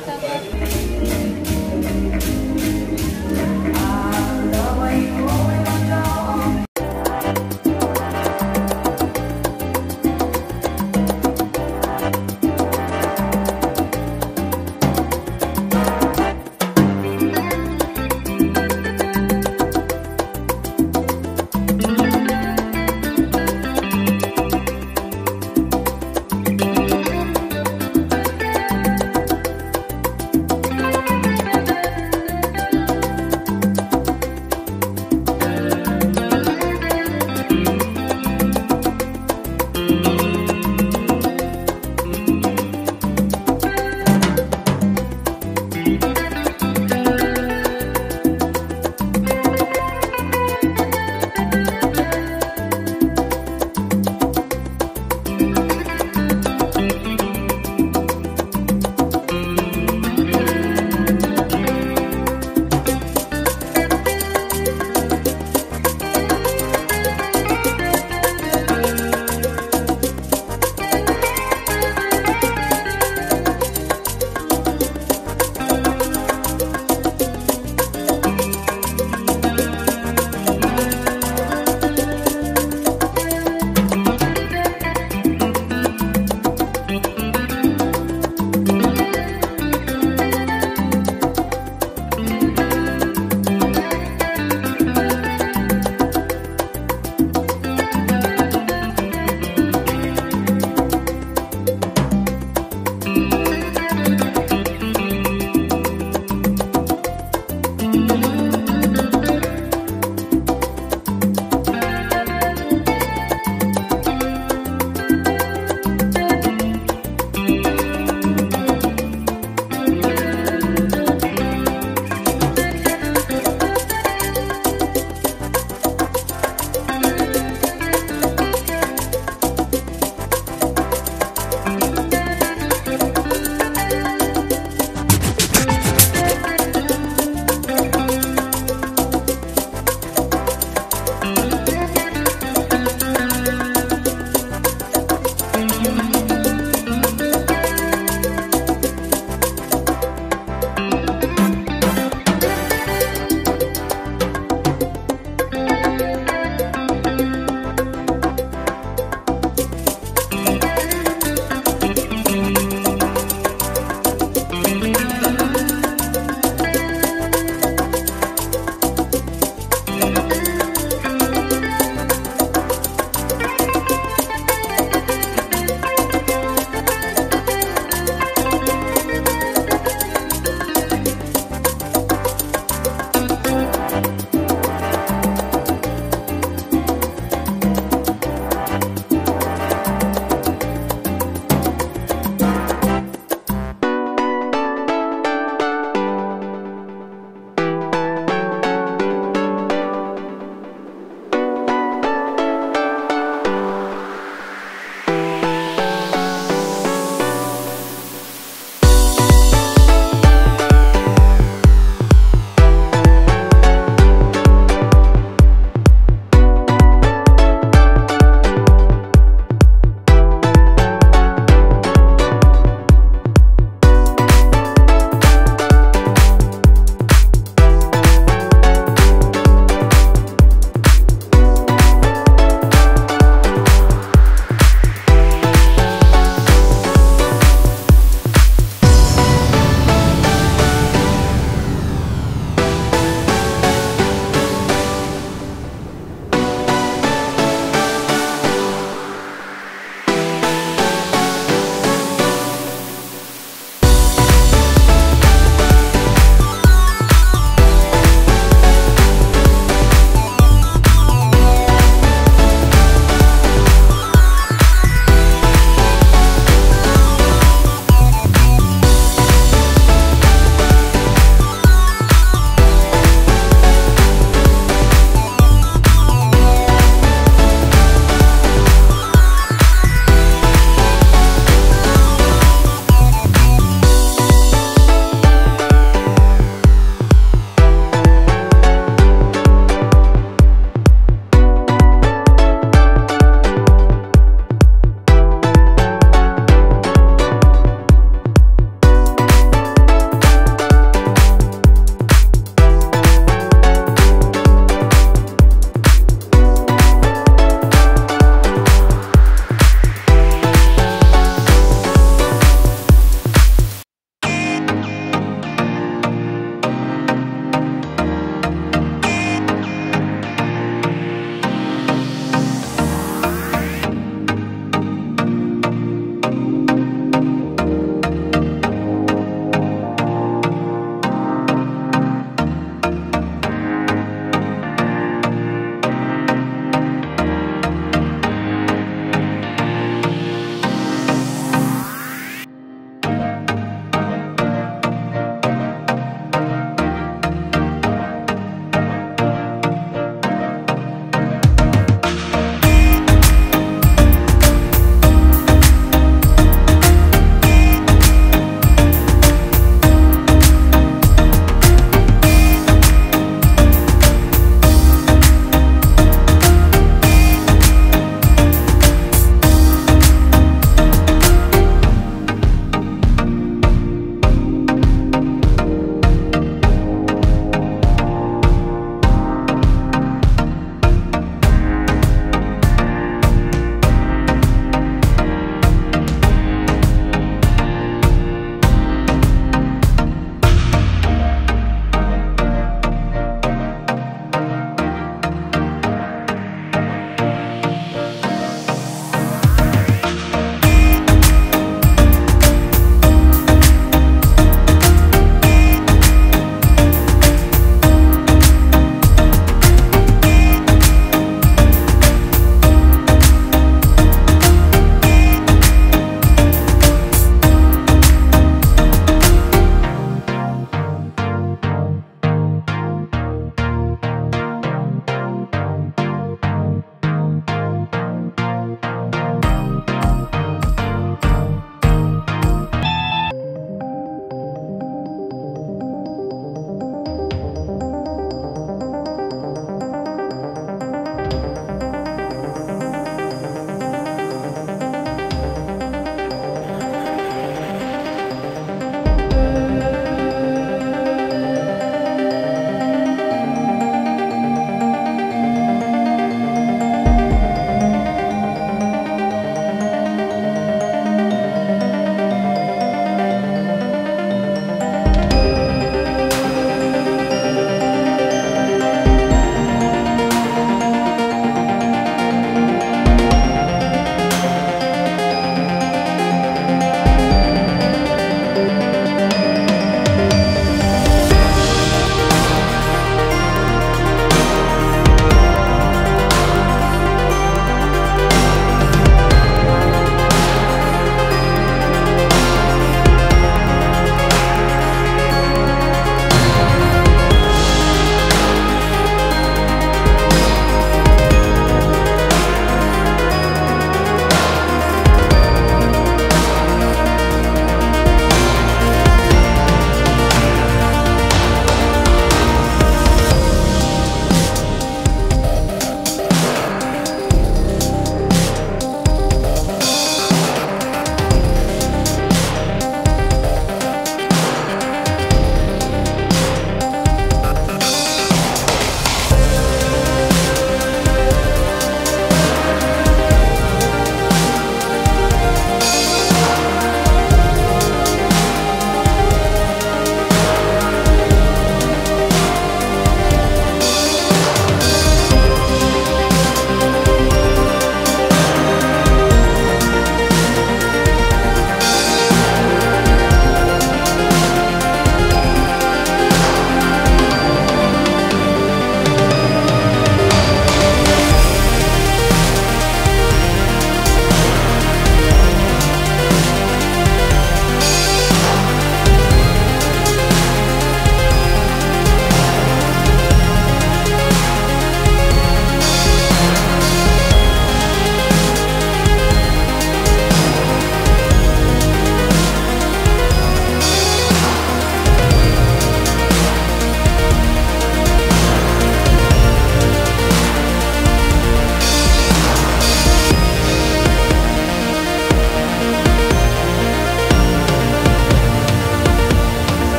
外国から